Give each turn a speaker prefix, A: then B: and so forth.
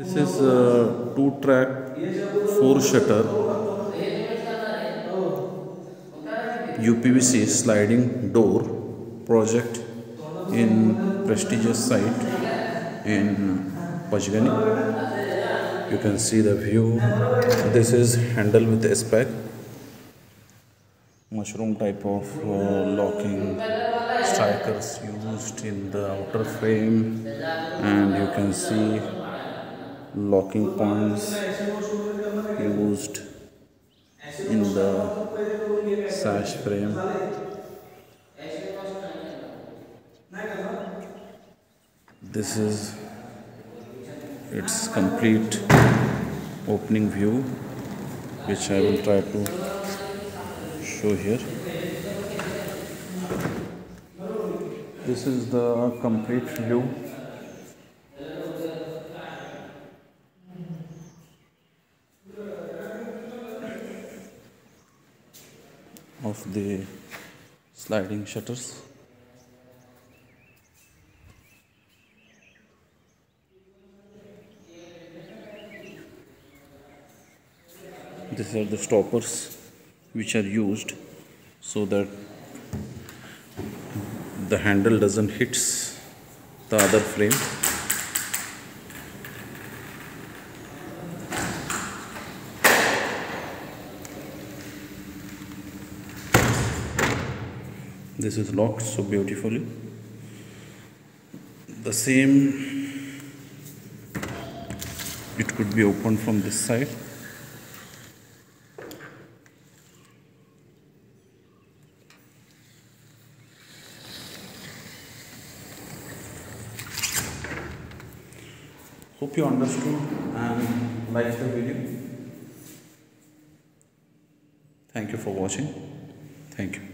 A: This is a two track four shutter UPVC sliding door project in prestigious site in Panchgani. You can see the view. This is handle with espag. Mushroom type of uh, locking strikers used in the outer frame and you can see locking points used in the sash frame. This is its complete opening view which I will try to show here. This is the complete view of the sliding shutters. These are the stoppers which are used so that the handle doesn't hits the other frame this is locked so beautifully. The same it could be opened from this side. Hope you understood and liked the video. Thank you for watching. Thank you